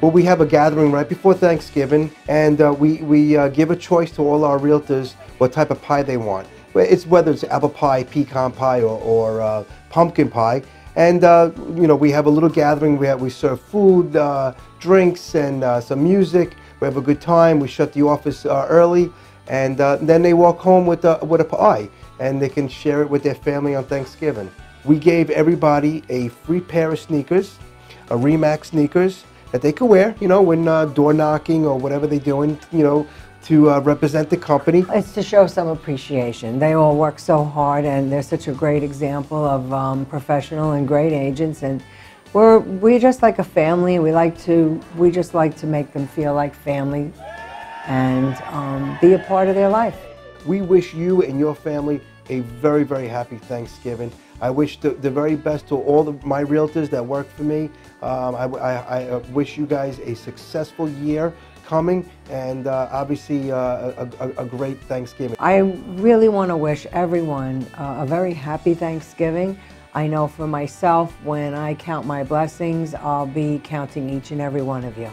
Well, we have a gathering right before Thanksgiving, and uh, we, we uh, give a choice to all our realtors what type of pie they want. It's whether it's apple pie, pecan pie, or, or uh, pumpkin pie. And uh, you know, we have a little gathering. We have we serve food, uh, drinks, and uh, some music. We have a good time. We shut the office early, and then they walk home with a, with a pie, and they can share it with their family on Thanksgiving. We gave everybody a free pair of sneakers, a RE/MAX sneakers that they could wear, you know, when uh, door knocking or whatever they're doing, you know, to uh, represent the company. It's to show some appreciation. They all work so hard and they're such a great example of um, professional and great agents and we're, we're just like a family. We like to, we just like to make them feel like family and um, be a part of their life. We wish you and your family a very, very happy Thanksgiving. I wish the, the very best to all of my realtors that work for me. Um, I, I, I, uh, wish you guys a successful year coming and uh, obviously uh, a, a, a, great Thanksgiving. I really want to wish everyone uh, a very happy Thanksgiving. I know for myself, when I count my blessings, I'll be counting each and every one of you.